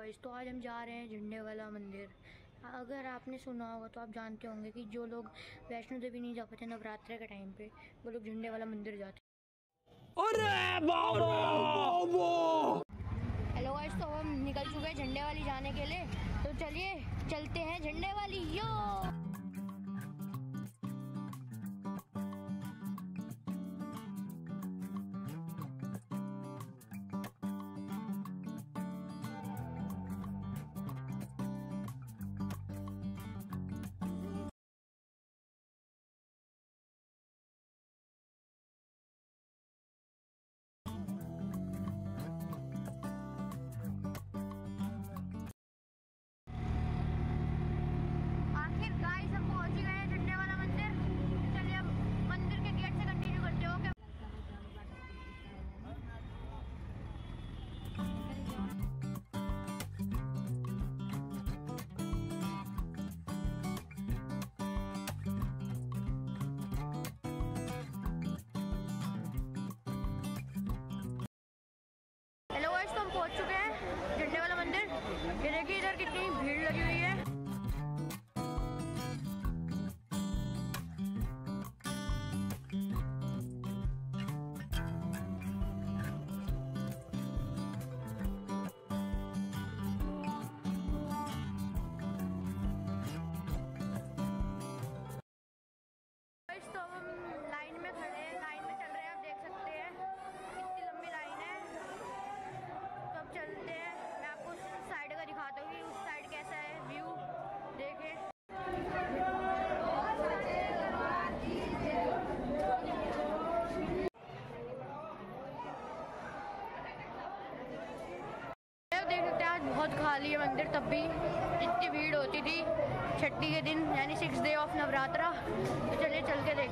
Guys तो आज हम जा रहे हैं झंडे वाला मंदिर। अगर आपने सुना होगा तो आप जानते होंगे कि जो लोग वैष्णो देवी नहीं जा पाते नवरात्रे के टाइम पे वो लोग झंडे वाला मंदिर जाते हेलो गाइस तो हम निकल चुके हैं झंडे वाली जाने के लिए। तो चलिए चलते हैं झंडे वाली यो! आज बहुत खाली है मंदिर, तब भी इतनी भीड़ होती थी छठी के दिन, यानी सिक्स डे ऑफ़ नवरात्रा। तो चलिए, चल के देखते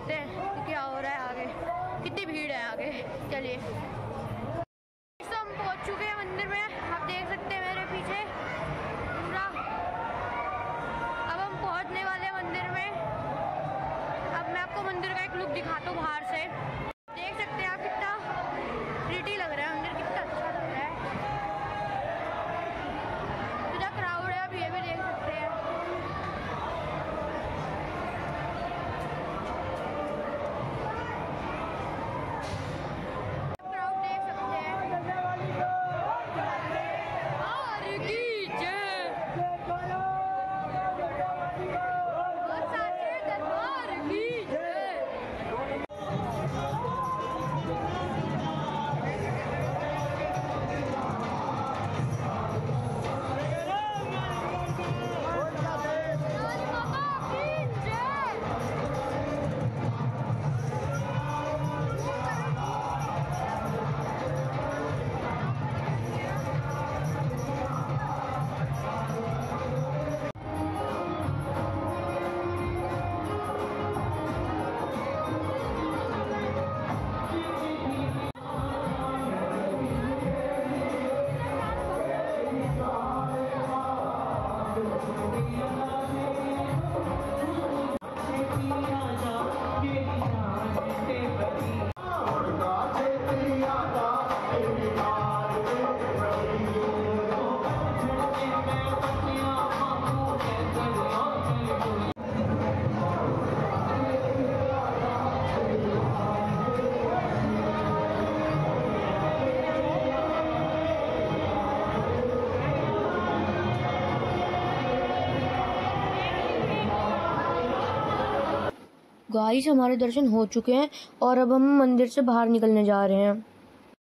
गाइस हमारे दर्शन हो चुके हैं और अब हम मंदिर से बाहर निकलने जा रहे हैं।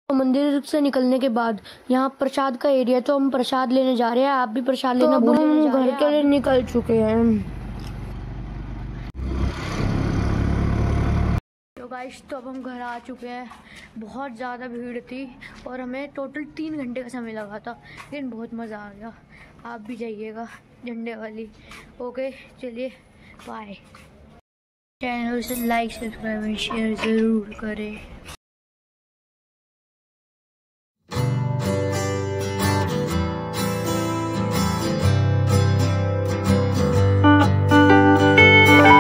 तो मंदिर से निकलने के बाद यहाँ प्रसाद का एरिया तो हम प्रसाद लेने जा रहे हैं। आप भी प्रसाद तो लेना हम घर के लिए निकल चुके हैं। तो गाइस तो अब हम घर आ चुके हैं। बहुत ज़्यादा भीड़ थी और हमें टोटल तीन घंटे का समय लगा था लेकिन बहुत मज़ा आ गया। आप भी जाइएगा झंडे वाली। ओके चलिए bye चैनल से लाइक सब्सक्राइब एंड शेयर ज़रूर करें